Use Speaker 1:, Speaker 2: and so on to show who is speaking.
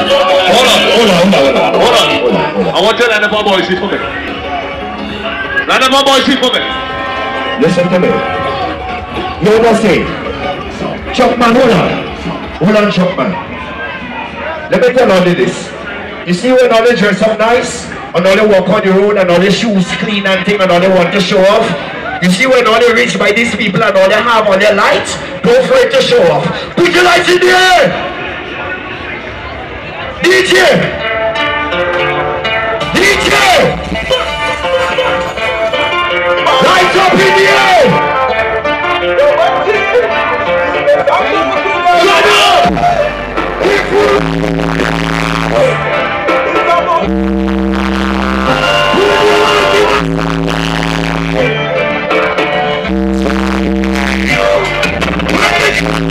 Speaker 1: Hold on, hold on, hold on, hold on. I want to let the boys see for me. Boys for me.
Speaker 2: Listen to me. You know say, Chuckman, hold on. Hold on, Chuckman. Let me tell all you this. You see when all they dress up nice, and all they walk on the road, and all their shoes clean and thing, and all they want to show off. You see when all they reach by these people and all they have all their lights, don't afraid to show off. Put your lights in the air! DJ! DJ! Lights up in the air! Oi, oi,